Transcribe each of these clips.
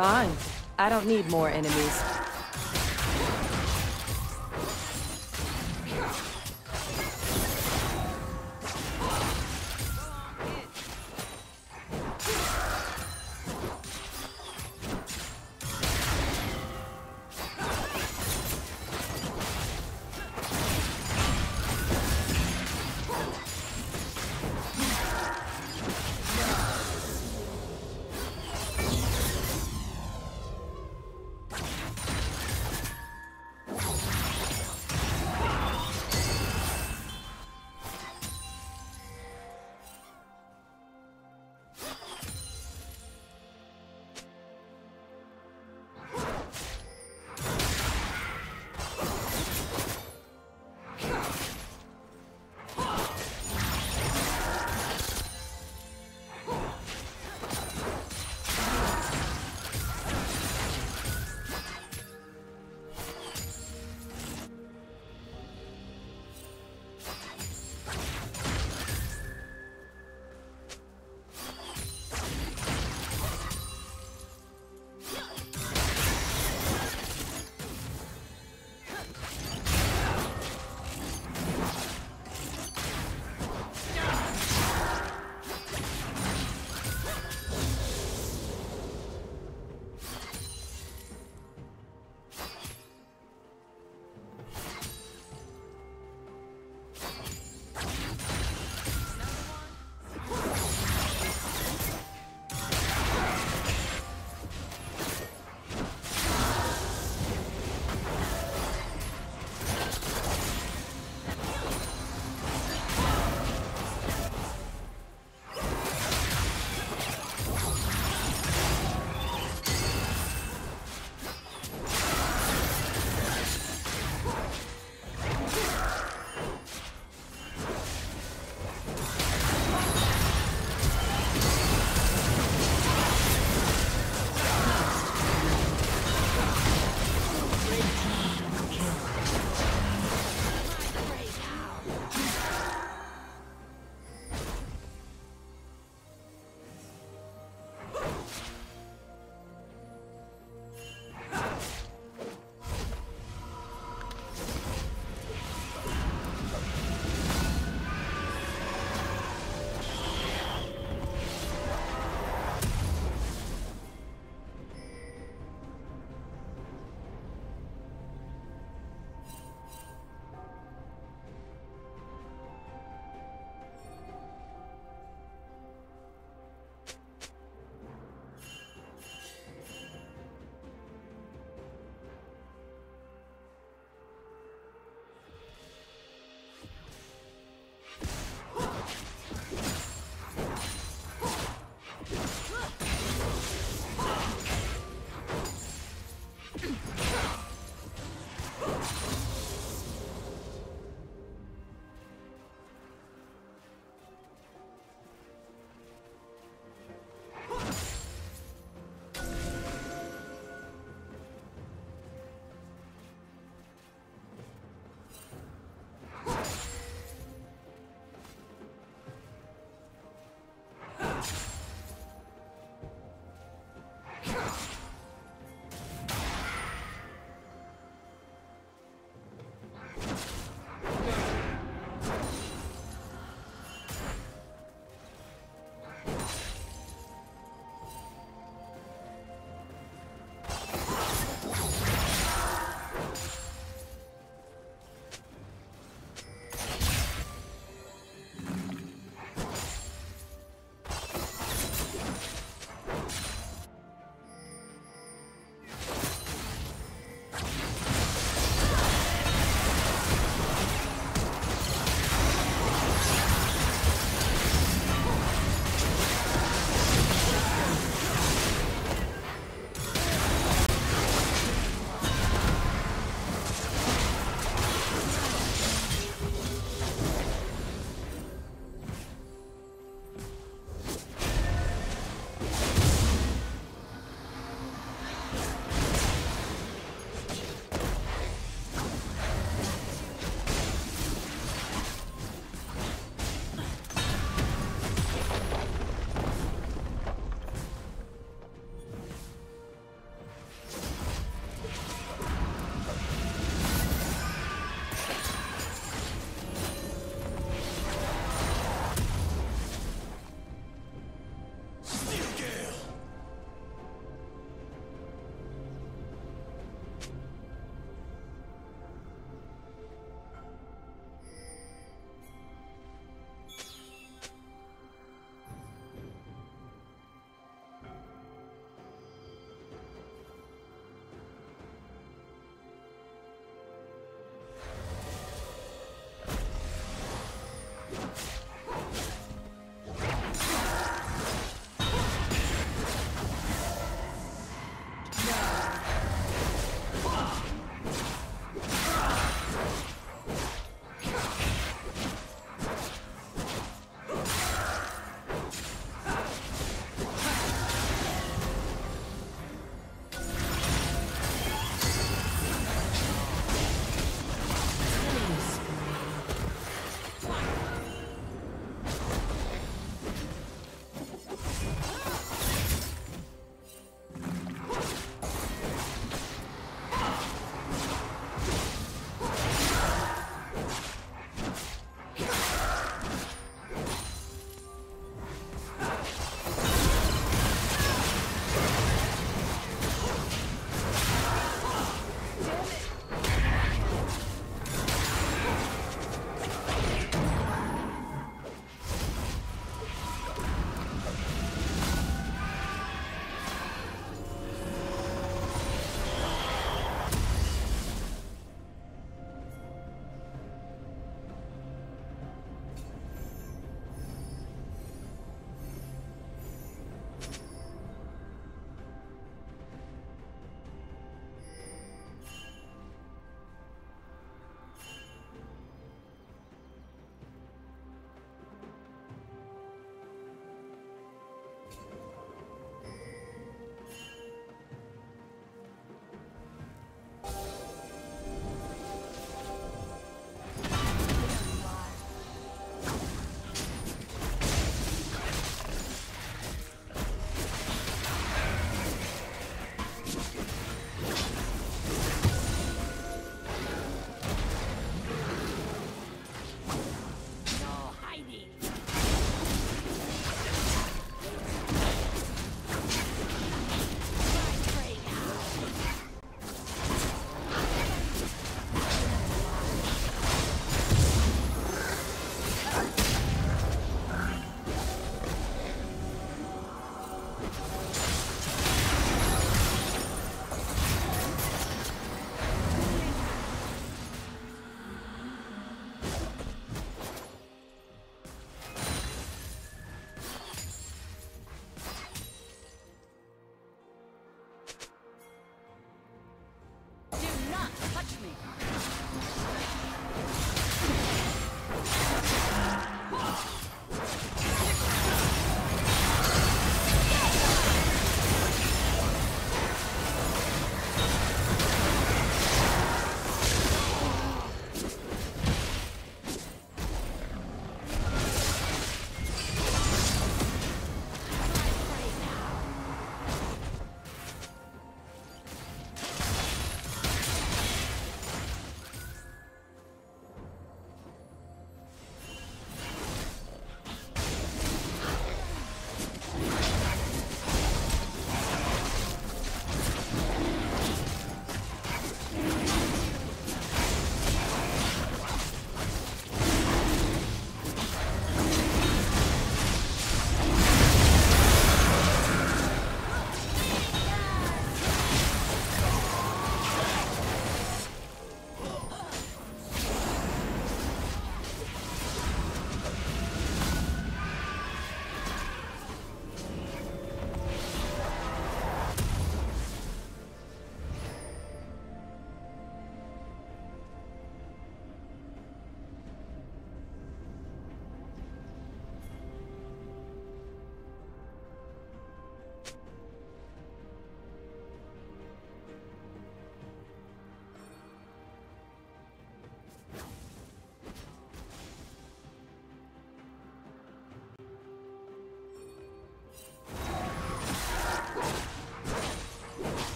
Fine. I don't need more enemies.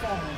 Five.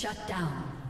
Shut down.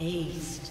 Aced.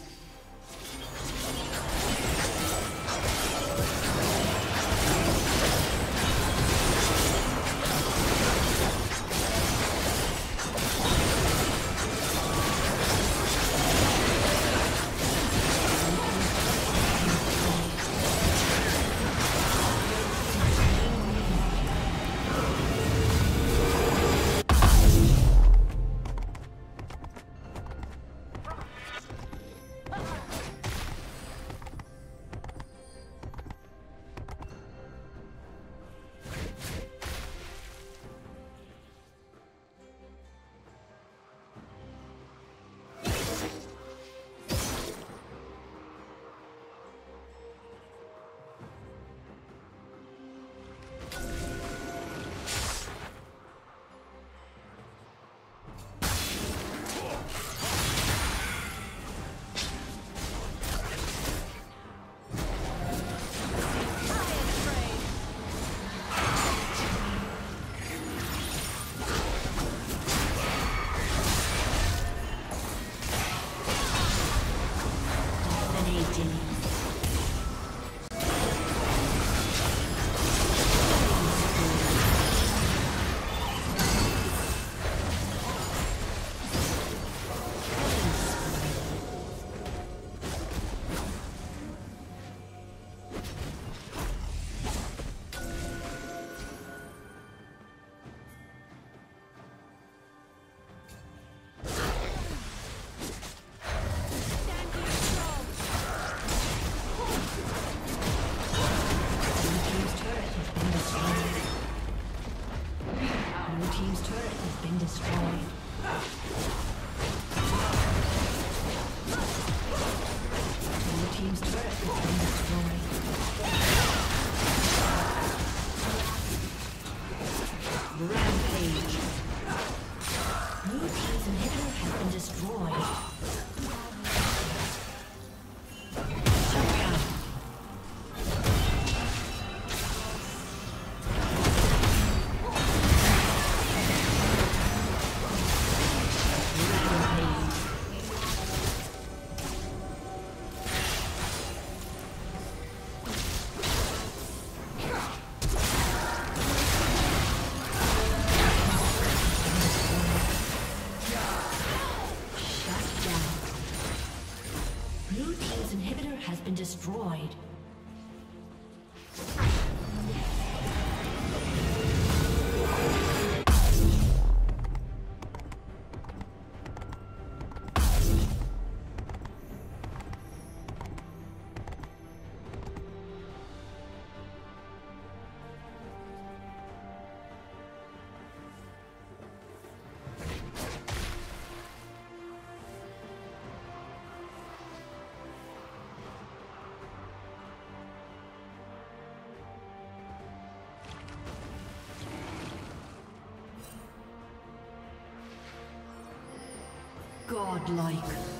Godlike.